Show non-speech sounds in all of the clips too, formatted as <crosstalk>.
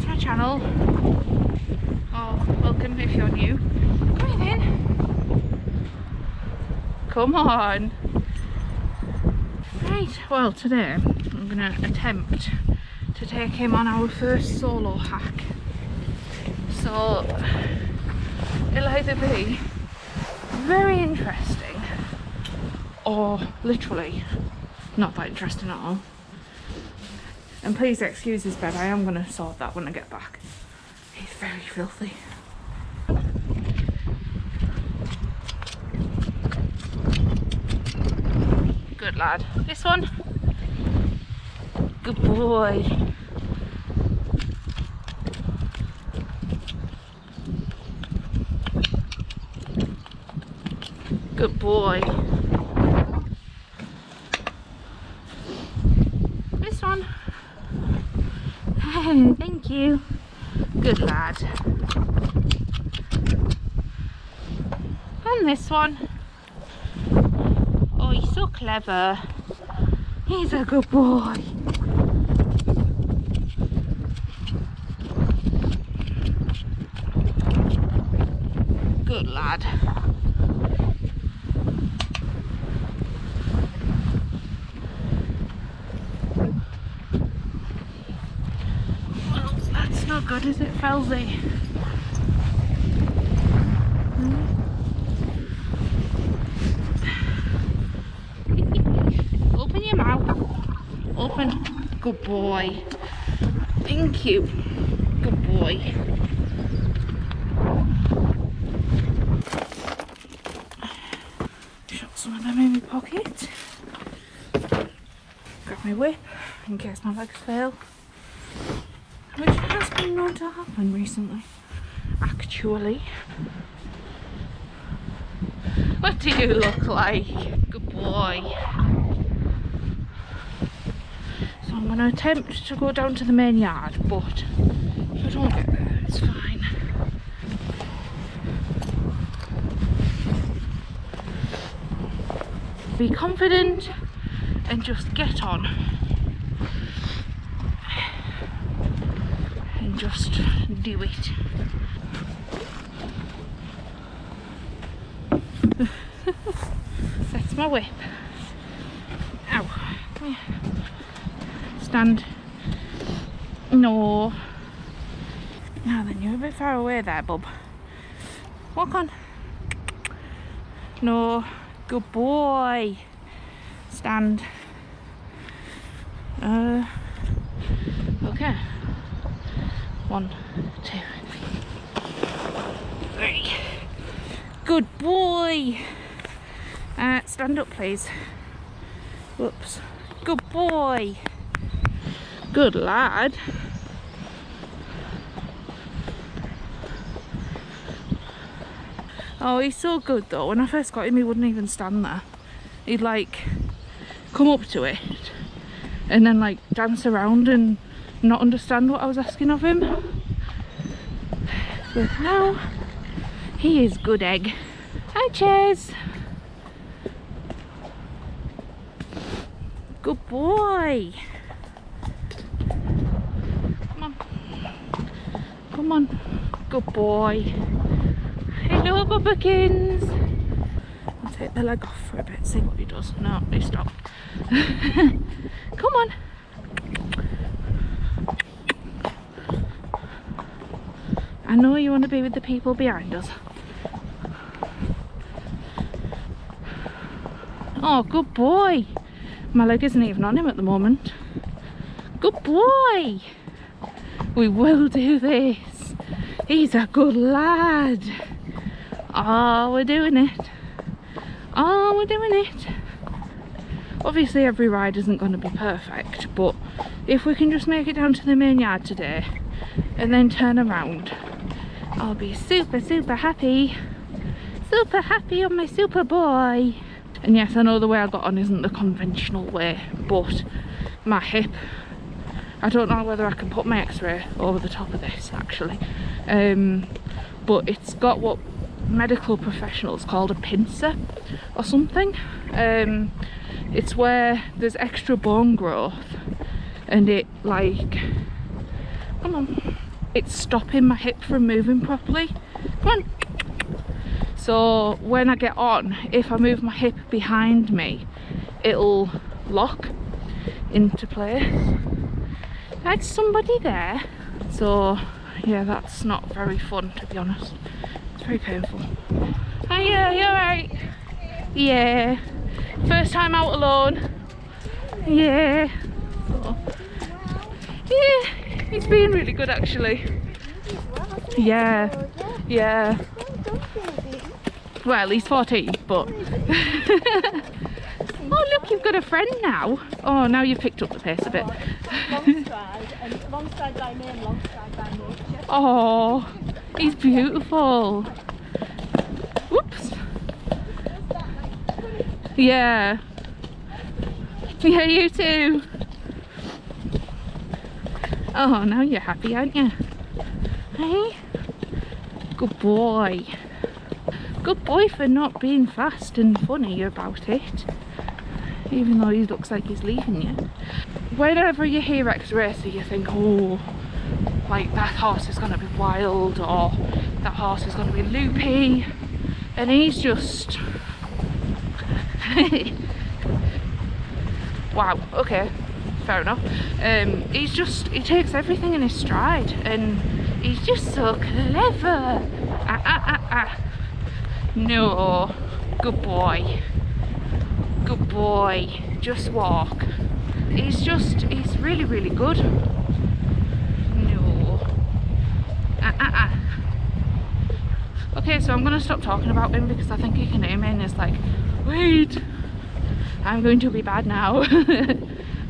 to my channel. Oh, welcome if you're new. Come in. Come on. Right, well today I'm going to attempt to take him on our first solo hack. So it'll either be very interesting or literally not that interesting at all. And please excuse his bed, I am going to sort that when I get back. He's very filthy. Good lad. This one. Good boy. Good boy. This one. Thank you. Good lad. And this one. Oh, he's so clever. He's a good boy. Good lad. Well, that's not good, is? Hmm? Open your mouth. Open. Good boy. Thank you. Good boy. Shut some of them in my pocket. Grab my whip in case my legs fail. Which has been known to happen recently. Actually. What do you look like? Good boy. So I'm going to attempt to go down to the main yard, but if I don't get there, it's fine. Be confident and just get on. Just do it. <laughs> That's my whip. Ow. Stand. No. Now then, you're a bit far away there, bub. Walk on. No. Good boy. Stand. Uh. Okay. One, two, three. Good boy. Uh, stand up, please. Whoops. Good boy. Good lad. Oh, he's so good though. When I first got him, he wouldn't even stand there. He'd like come up to it and then like dance around and not understand what I was asking of him. But now he is good egg. Hi, Chase. Good boy. Come on. Come on. Good boy. Hello, Bubbakins. I'll take the leg off for a bit, see what he does. No, he stopped. <laughs> Come on. I know you want to be with the people behind us. Oh, good boy. My leg isn't even on him at the moment. Good boy. We will do this. He's a good lad. Oh, we're doing it. Oh, we're doing it. Obviously every ride isn't going to be perfect, but if we can just make it down to the main yard today and then turn around, I'll be super, super happy. Super happy on my super boy. And yes, I know the way I got on isn't the conventional way, but my hip, I don't know whether I can put my x-ray over the top of this actually, um, but it's got what medical professionals called a pincer or something. Um, it's where there's extra bone growth and it like Come on. It's stopping my hip from moving properly. Come on. So when I get on, if I move my hip behind me, it'll lock into place. There's somebody there. So yeah, that's not very fun to be honest. It's very painful. Hiya, you alright? Yeah. First time out alone. Yeah. So, yeah, he's been really good actually. Yeah, yeah. Well, he's 14, but... <laughs> oh, look, you've got a friend now. Oh, now you've picked up the pace a bit. <laughs> Oh, he's beautiful. Whoops. Yeah. Yeah, you too. Oh, now you're happy, aren't you? Hey? Good boy. Good boy for not being fast and funny about it. Even though he looks like he's leaving you. Whenever you hear X-Racer, you think, oh, like that horse is going to be wild or that horse is going to be loopy. And he's just... <laughs> wow, okay, fair enough. Um, he's just, he takes everything in his stride and he's just so clever. Ah, ah, ah, ah. No, good boy. Good boy, just walk. He's just, he's really, really good. No. Ah, ah, ah. Okay, so I'm going to stop talking about him because I think he can me and it's like, wait, I'm going to be bad now. <laughs>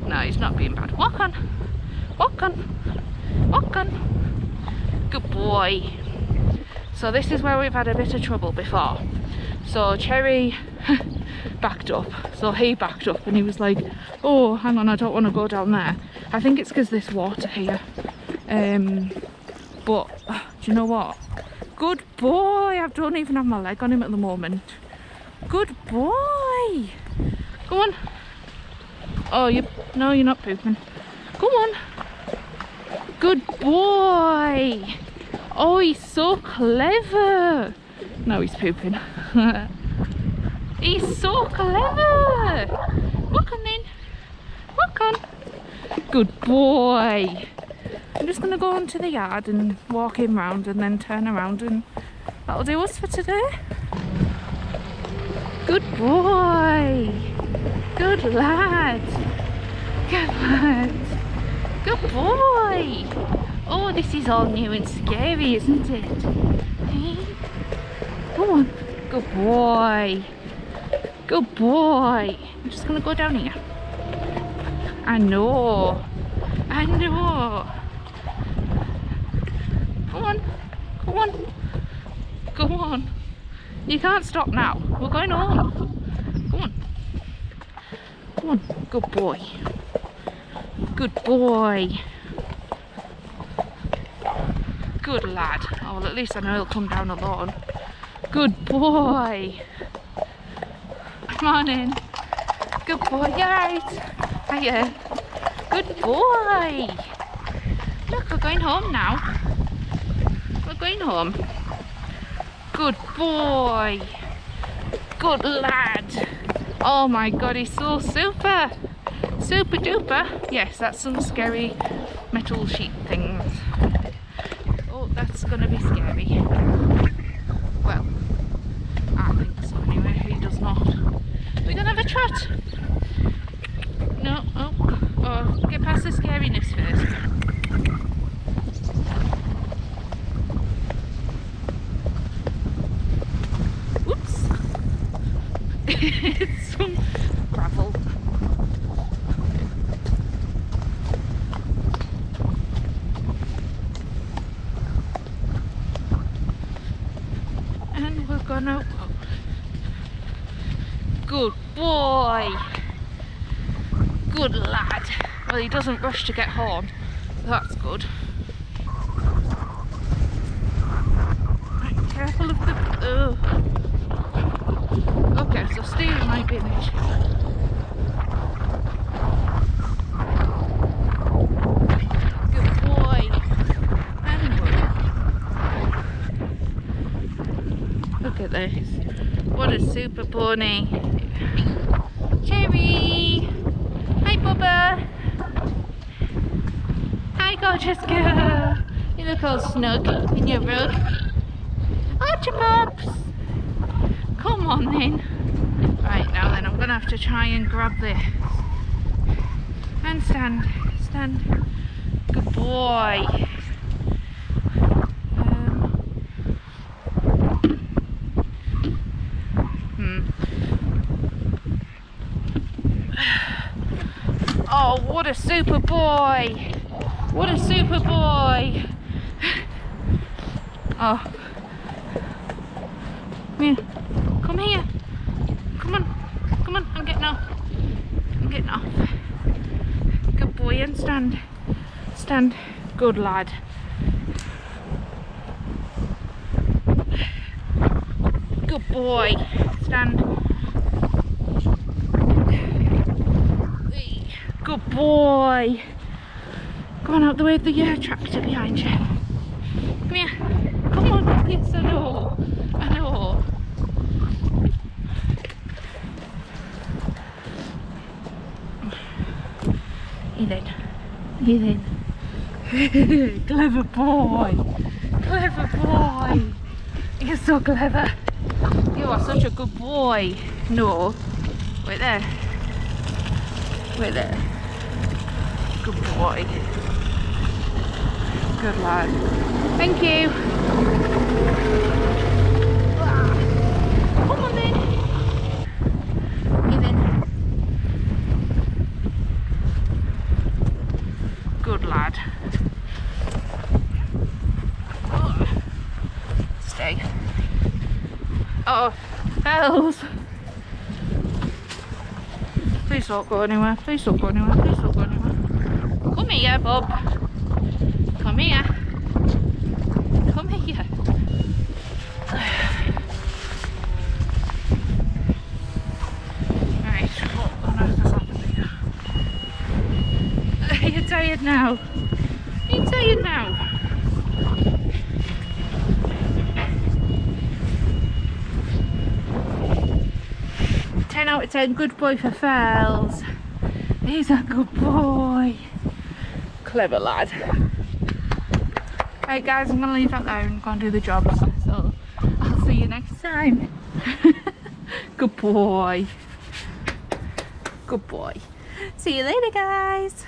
no, he's not being bad. Walk on. Walk on. Walk on. Good boy. So this is where we've had a bit of trouble before. So Cherry <laughs> backed up. So he backed up and he was like, oh, hang on, I don't want to go down there. I think it's because there's water here. Um, but uh, do you know what? Good boy. I don't even have my leg on him at the moment. Good boy. Go on. Oh, you no, you're not pooping. Come on. Good boy. Oh, he's so clever. No, he's pooping. <laughs> he's so clever. Walk on then. Walk on. Good boy. I'm just going to go into the yard and walk him round and then turn around and that'll do us for today. Good boy. Good lad. Good lad. Good boy. Oh, this is all new and scary, isn't it? Hey? On. Good boy. Good boy. I'm just going to go down here. I know. I know. Come on. Come on. Go on. You can't stop now. We're going home. Come on. Come on. Good boy. Good boy. Good lad. Oh, well, at least I know he'll come down alone. Good boy. Come on in. Good boy. You alright? Hiya. Good boy. Look, we're going home now. We're going home. Good boy. Good lad. Oh my god, he's so super. Super duper. Yes, that's some scary metal sheet things. Oh, that's gonna be scary. Well, I think so anyway. He does not. We're gonna have a trot. No, oh, oh, get past the scariness first. Whoops. it's <laughs> some gravel. And we're gonna. Good boy. Good lad. Well, he doesn't rush to get home. That's good. Right, careful of the. Okay, so stay in my village. Good boy. Good boy. Look at this. What a super pony. Cherry! Hi Bubba! Hi gorgeous girl! You look all snug in your rug. Archipops! Come on then. Right now then I'm gonna have to try and grab this. And stand, stand. Good boy. Um, hmm. Oh, what a super boy! What a super boy! <laughs> Oh. Here. Come here. Come on. Come on. I'm getting off. I'm getting off. Good boy and stand. Stand. Good lad. Good boy. Stand. Good boy. Go on out the way of the uh, tractor behind you. Come here. Come on. Yes. I know. Ethan. <laughs> Ethan. clever boy. Clever boy. You're so clever. You are such a good boy. No. Wait there. Wait there. Good boy. Good lad. Thank you. Ah. Come on then. Ethan. Good lad. Oh. Stay. Oh, bells. Please don't go anywhere. Please don't go anywhere. Please don't go anywhere. Come here, Bob. Come here. Come here. <sighs> Right, what on earth has happened here? <laughs> Are you tired now? Are you tired now? 10 out of 10, good boy for Fells. He's a good boy. Clever lad. Right guys, I'm gonna leave that there and go and do the jobs. So I'll see you next time. <laughs> good boy. Good boy. See you later guys.